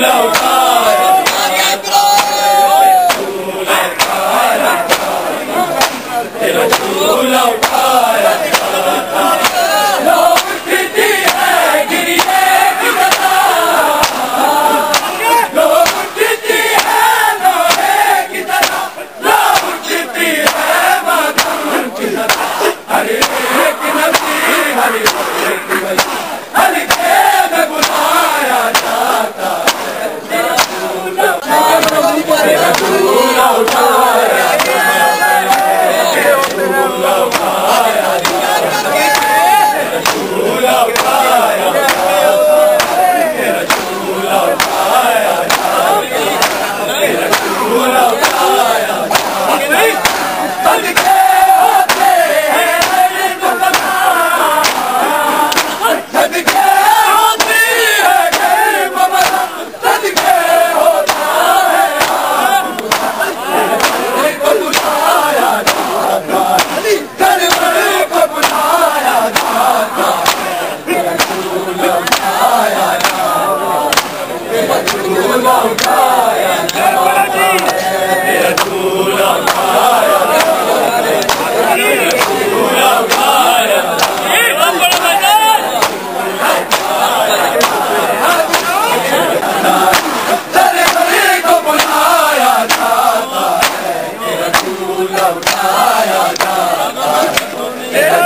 love.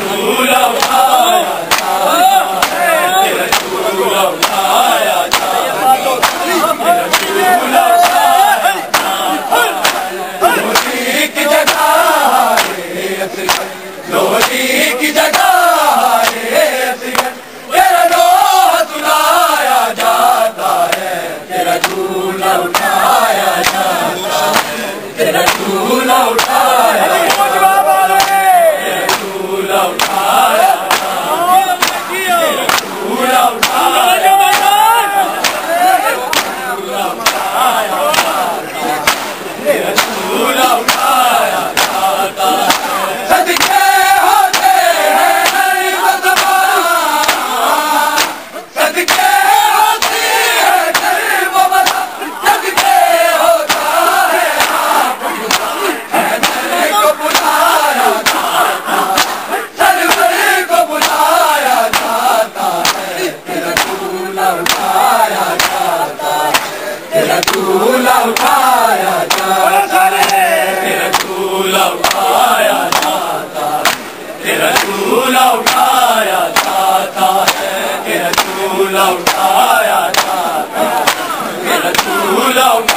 Kulawa झूला उठाया था मेरा झूला उठाया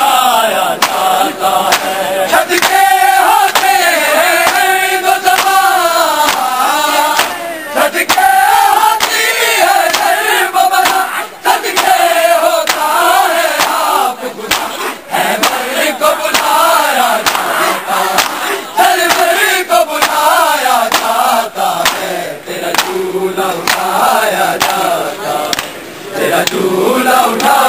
झूला उठा